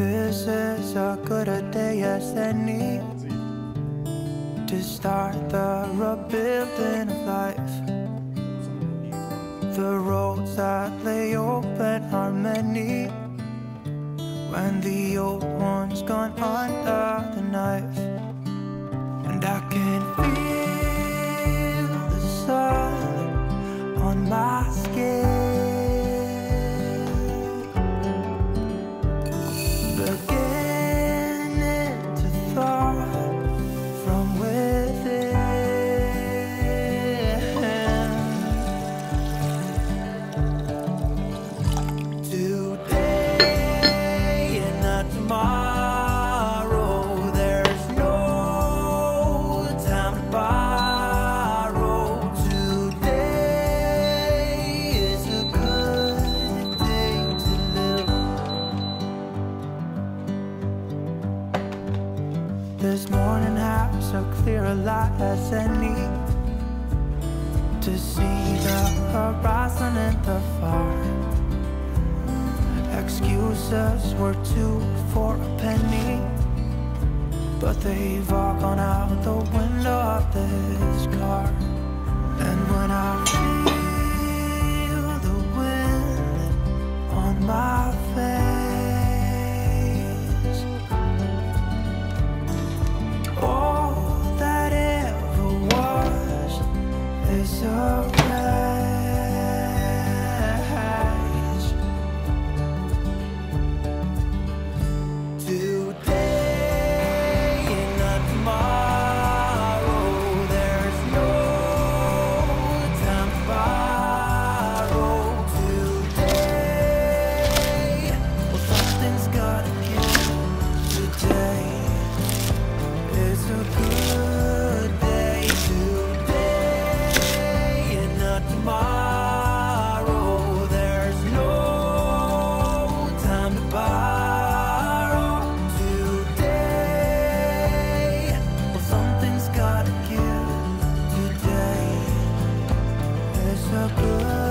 a good a day as any to start the rebuilding of life. The roads that lay open are many when the old one's gone under the knife. And I can feel Excuses were two for a penny, but they've all gone out the window of this car. And when I feel the wind on my face, is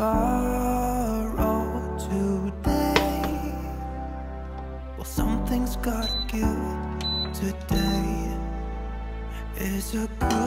time to borrow today. Well, something's gotta give. Today is a good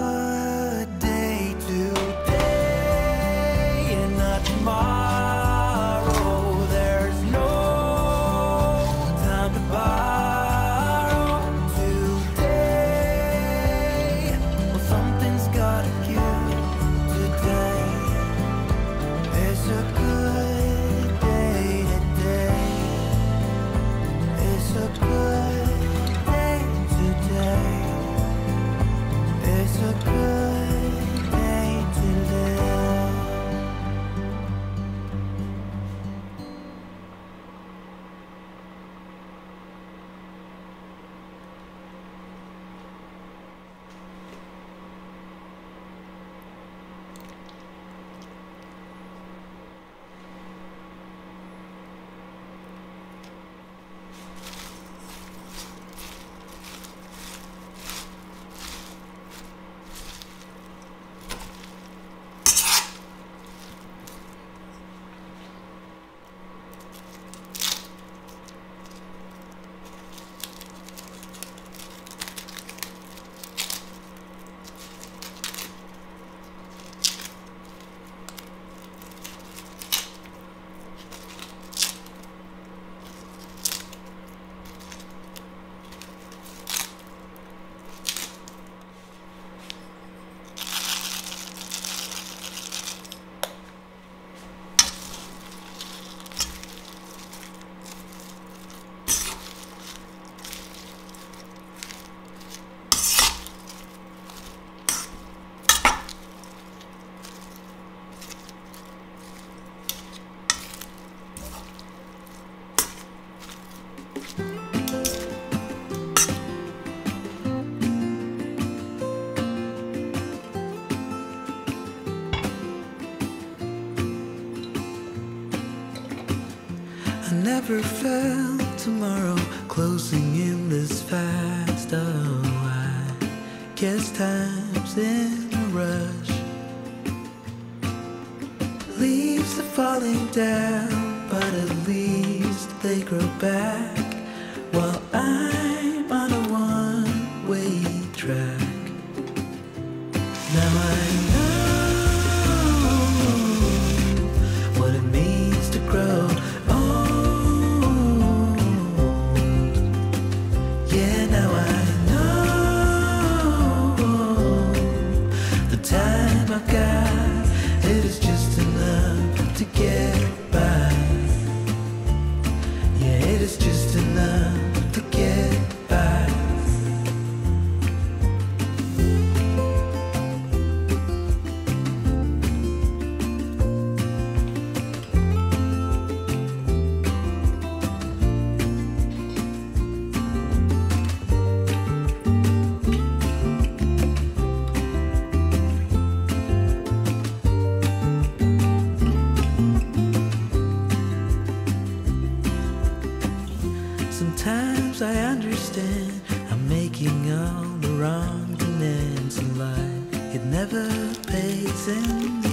never felt tomorrow closing in this fast. Oh, I guess time's in a rush. Leaves are falling down, but at least they grow back while I'm Sometimes I understand I'm making all the wrong demands in life. It never pays in the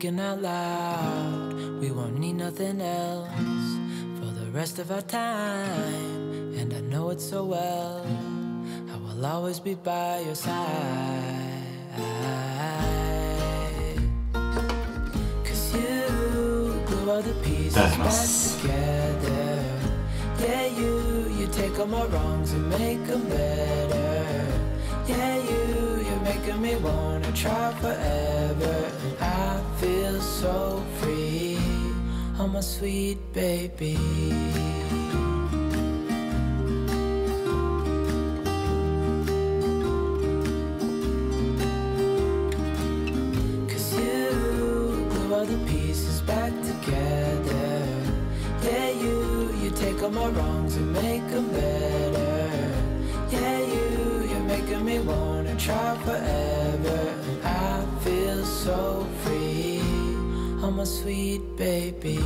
thinking out loud, we won't need nothing else for the rest of our time. And I know it so well, I will always be by your side. Cause you glue all the pieces That's back together. Yeah, you, you take all my wrongs and make them better. Yeah, you, you're making me wanna try forever. My sweet baby. Cause you glue all the pieces back together. Yeah, you, you take all my wrongs and make them better. Yeah, you, you're making me wanna try forever. I feel so my sweet baby.